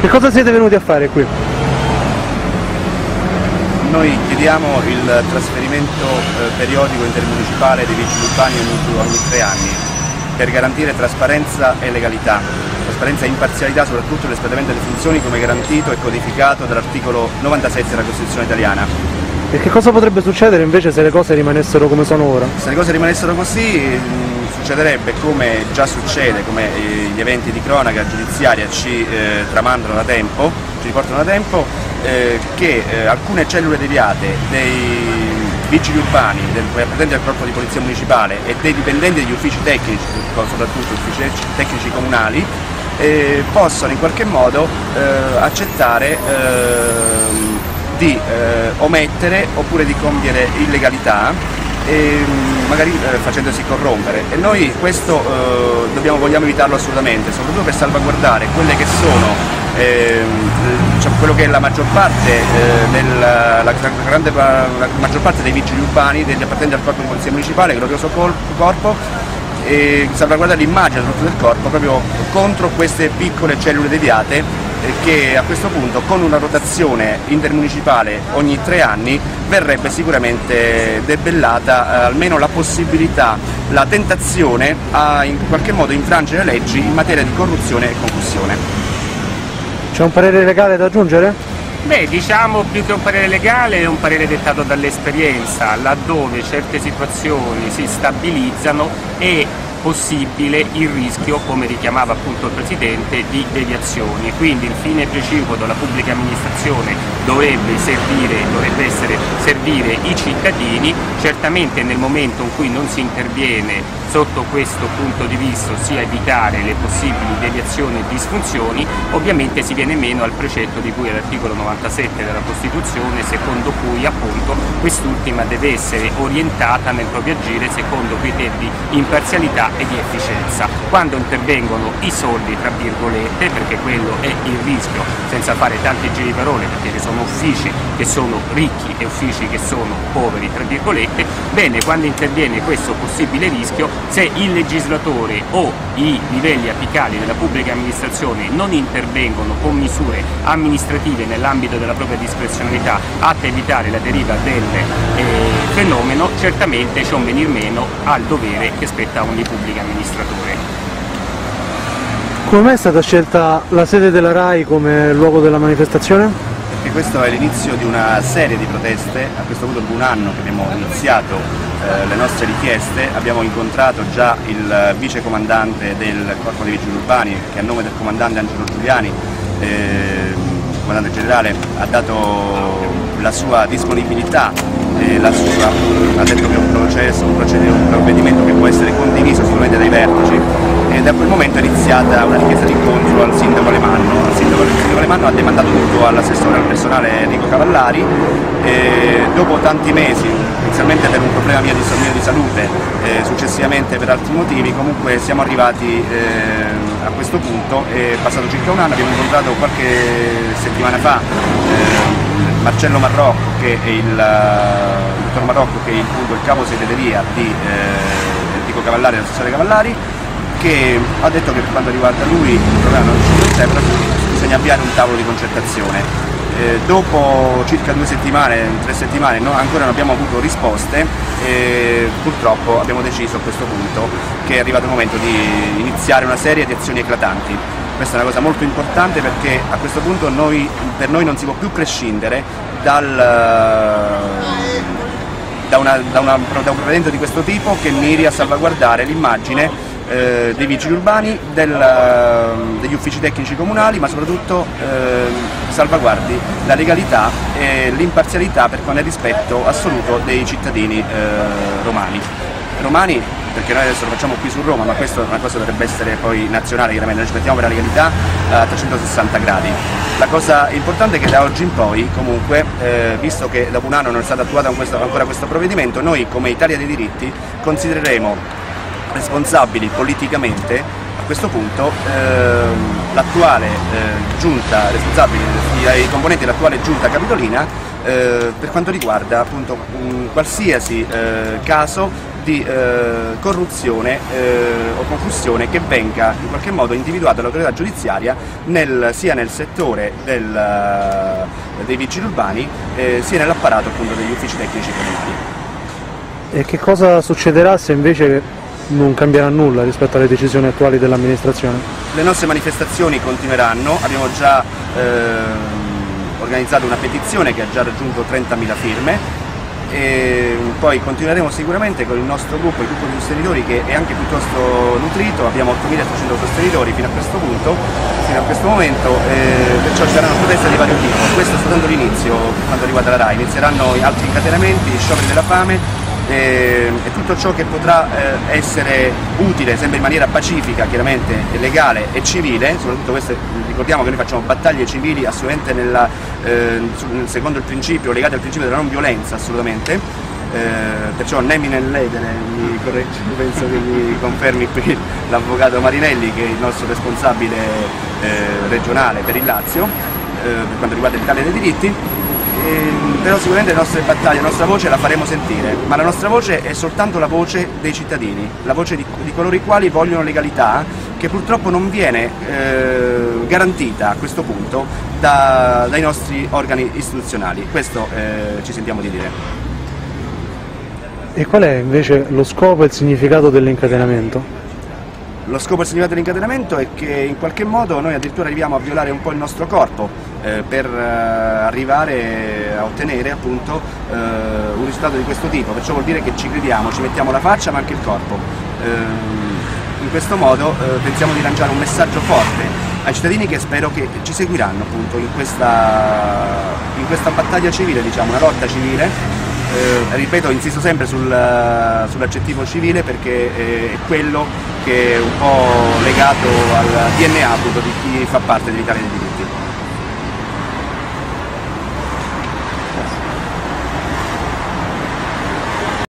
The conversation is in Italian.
Che cosa siete venuti a fare qui? Noi chiediamo il trasferimento eh, periodico intermunicipale dei vigili urbani ogni, tre anni per garantire trasparenza e legalità, trasparenza e imparzialità soprattutto nell'espletamento delle funzioni come garantito e codificato dall'articolo 97 della Costituzione italiana. E che cosa potrebbe succedere invece se le cose rimanessero come sono ora? Se le cose rimanessero così succederebbe come già succede, come eh, gli eventi di cronaca giudiziaria ci eh, tramandano da tempo, ci riportano da tempo, eh, che eh, alcune cellule deviate dei vigili urbani, del appartenenti al corpo di polizia municipale e dei dipendenti degli uffici tecnici, soprattutto uffici tecnici comunali, eh, possono in qualche modo eh, accettare ehm, di omettere oppure di compiere illegalità e magari eh, facendosi corrompere. E noi questo eh, dobbiamo, vogliamo evitarlo assolutamente, soprattutto per salvaguardare quelle che sono ehm, diciamo, quello che è la maggior parte, eh, del, la, grande, la maggior parte dei vigili urbani, degli appartenenti al corpo di polizia municipale, glorioso corpo, e salvaguardare l'immagine del corpo proprio contro queste piccole cellule deviate che a questo punto con una rotazione intermunicipale ogni tre anni verrebbe sicuramente debellata eh, almeno la possibilità, la tentazione a in qualche modo infrangere le leggi in materia di corruzione e concussione. C'è un parere legale da aggiungere? Beh, diciamo più che un parere legale è un parere dettato dall'esperienza, laddove certe situazioni si stabilizzano e possibile il rischio, come richiamava appunto il Presidente, di deviazioni. Quindi il fine precipuo della pubblica amministrazione dovrebbe servire, dovrebbe essere servire i cittadini, certamente nel momento in cui non si interviene sotto questo punto di vista, ossia evitare le possibili deviazioni e disfunzioni, ovviamente si viene meno al precetto di cui è l'articolo 97 della Costituzione, secondo cui appunto quest'ultima deve essere orientata nel proprio agire secondo criteri di imparzialità e di efficienza. Quando intervengono i soldi, tra virgolette, perché quello è il rischio, senza fare tanti giri di parole, perché ci sono uffici che sono ricchi e uffici che sono poveri, tra virgolette, bene, quando interviene questo possibile rischio se il legislatore o i livelli apicali della pubblica amministrazione non intervengono con misure amministrative nell'ambito della propria discrezionalità atte a evitare la deriva del eh, fenomeno, certamente c'è un venir meno al dovere che spetta ogni pubblico amministratore. Come mai è stata scelta la sede della RAI come luogo della manifestazione? Perché questo è l'inizio di una serie di proteste, a questo punto dopo un anno che abbiamo iniziato eh, le nostre richieste, abbiamo incontrato già il vice comandante del Corpo dei Vigili Urbani che a nome del comandante Angelo Giuliani, eh, comandante generale, ha dato la sua disponibilità, eh, la sua, ha detto che è un processo, un, un provvedimento che può essere condiviso sicuramente dai vertici e da quel momento è iniziata una richiesta di incontro al sindaco Alemanno. Il sindaco, il sindaco Alemanno ha demandato tutto all'assessore al personale Enrico Cavallari e dopo tanti mesi, inizialmente per un problema mio di, mio di salute, eh, successivamente per altri motivi, comunque siamo arrivati eh, a questo punto, è passato circa un anno, abbiamo incontrato qualche settimana fa eh, Marcello Marrocco che è il, il dottor Marrocco che è il, appunto, il capo segreteria di eh, Enrico Cavallari, l'assessore Cavallari che ha detto che per quanto riguarda lui il problema non c'è, bisogna avviare un tavolo di concertazione. Eh, dopo circa due settimane, tre settimane no, ancora non abbiamo avuto risposte e purtroppo abbiamo deciso a questo punto che è arrivato il momento di iniziare una serie di azioni eclatanti. Questa è una cosa molto importante perché a questo punto noi, per noi non si può più prescindere dal, da, una, da, una, da un provvedimento di questo tipo che miri a salvaguardare l'immagine eh, dei vigili urbani, del, ehm, degli uffici tecnici comunali, ma soprattutto eh, salvaguardi la legalità e l'imparzialità per quanto è rispetto assoluto dei cittadini eh, romani. Romani perché noi adesso lo facciamo qui su Roma, ma questa è una cosa dovrebbe essere poi nazionale, chiaramente noi ci mettiamo per la legalità a 360 gradi. La cosa importante è che da oggi in poi, comunque, eh, visto che dopo un anno non è stato attuato ancora questo provvedimento, noi come Italia dei diritti considereremo responsabili politicamente A questo punto ehm, l'attuale eh, giunta responsabile, i componenti dell'attuale giunta capitolina eh, per quanto riguarda appunto un qualsiasi eh, caso di eh, corruzione eh, o concussione che venga in qualche modo individuata dall'autorità giudiziaria nel, sia nel settore del, eh, dei vigili urbani sia nell'apparato appunto degli uffici tecnici comunali. E che cosa succederà se invece non cambierà nulla rispetto alle decisioni attuali dell'amministrazione? Le nostre manifestazioni continueranno, abbiamo già eh, organizzato una petizione che ha già raggiunto 30.000 firme. E poi continueremo sicuramente con il nostro gruppo, il gruppo di sostenitori che è anche piuttosto nutrito, abbiamo 8.800 sostenitori fino a questo punto, fino a questo momento, eh, perciò ci saranno proteste di vario tipo. Questo è soltanto l'inizio per quanto riguarda la RAI, inizieranno altri incatenamenti, scioperi della fame e, tutto ciò che potrà eh, essere utile, sempre in maniera pacifica, chiaramente legale e civile, soprattutto queste, ricordiamo che noi facciamo battaglie civili assolutamente nella, eh, secondo il principio, legate al principio della non violenza assolutamente, eh, perciò né mi ledere, mi corregge, penso che mi confermi qui l'avvocato Marinelli che è il nostro responsabile eh, regionale per il Lazio, eh, per quanto riguarda l'Italia dei diritti, eh, però sicuramente le nostre battaglie, la nostra voce la faremo sentire, ma la nostra voce è soltanto la voce dei cittadini, la voce di, di coloro i quali vogliono legalità, che purtroppo non viene eh, garantita a questo punto da, dai nostri organi istituzionali, questo eh, ci sentiamo di dire. E qual è invece lo scopo e il significato dell'incatenamento? Lo scopo e il significato dell'incatenamento è che in qualche modo noi addirittura arriviamo a violare un po' il nostro corpo eh, per eh, arrivare a ottenere appunto eh, un risultato di questo tipo, perciò vuol dire che ci crediamo, ci mettiamo la faccia ma anche il corpo. In questo modo eh, pensiamo di lanciare un messaggio forte ai cittadini che spero che ci seguiranno appunto in questa, in questa battaglia civile, diciamo, una lotta civile eh, ripeto, insisto sempre sul, sull'aggettivo civile perché è quello che è un po' legato al DNA appunto, di chi fa parte dell'Italia dei diritti.